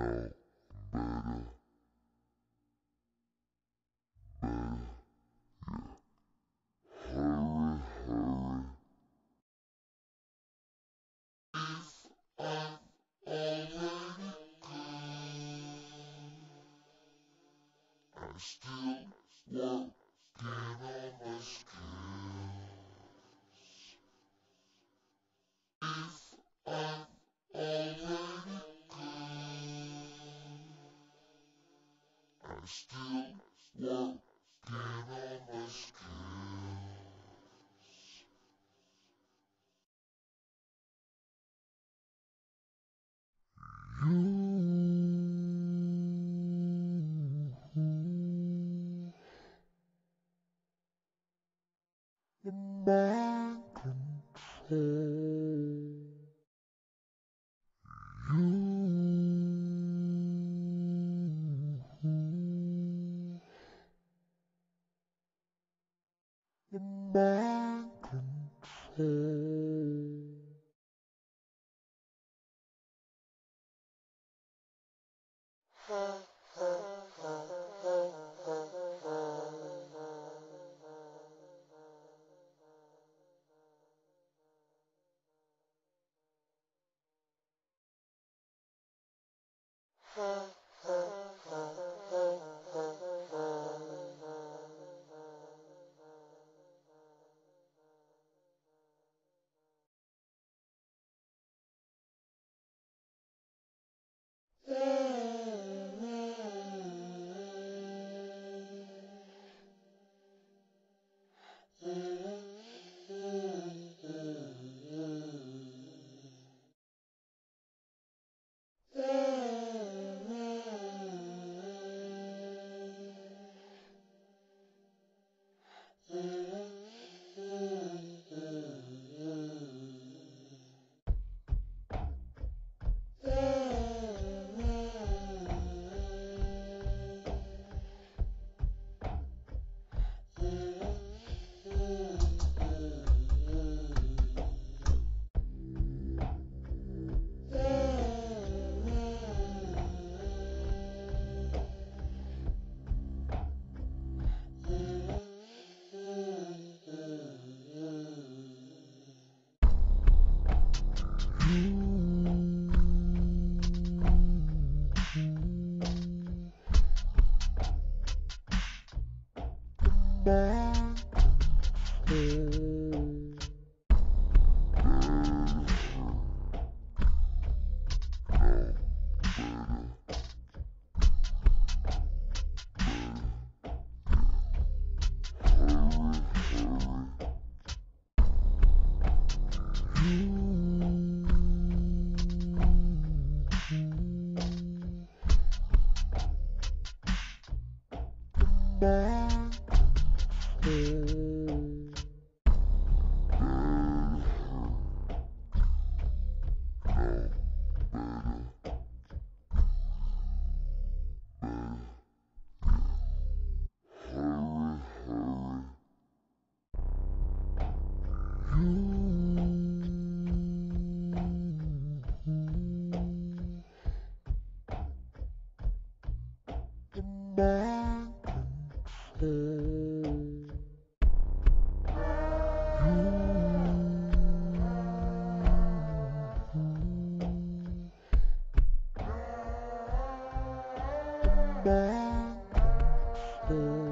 know better. Better, yeah. Hurry, hurry. I still still working on my skills. the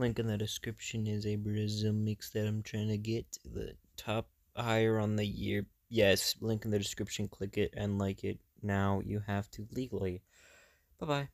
Link in the description is a Brazil mix that I'm trying to get the top higher on the year. Yes, link in the description. Click it and like it. Now you have to legally. Bye bye.